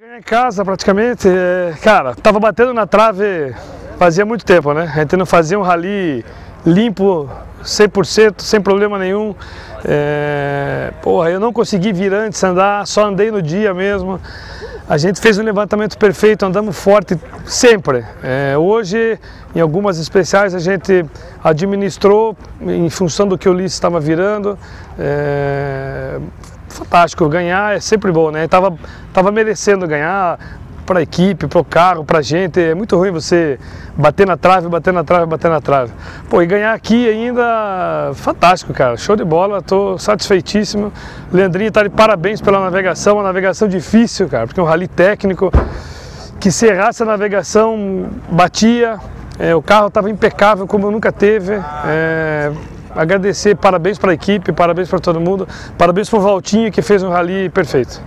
Ganhar em casa praticamente, é, cara, tava batendo na trave fazia muito tempo, né? A gente não fazia um rally limpo 100%, sem problema nenhum. É, porra, eu não consegui vir antes andar, só andei no dia mesmo. A gente fez um levantamento perfeito, andamos forte sempre. É, hoje, em algumas especiais, a gente administrou em função do que o Ulisses estava virando. É, fantástico, ganhar é sempre bom, né? Tava, tava merecendo ganhar, para a equipe, para o carro, para a gente. É muito ruim você bater na trave, bater na trave, bater na trave. Pô, e ganhar aqui ainda, fantástico, cara. Show de bola, estou satisfeitíssimo. Leandrinho está de parabéns pela navegação, uma navegação difícil, cara, porque é um rally técnico que se errasse a navegação, batia. É, o carro estava impecável como nunca teve. É, agradecer, parabéns para a equipe, parabéns para todo mundo, parabéns para o Valtinho que fez um rally perfeito.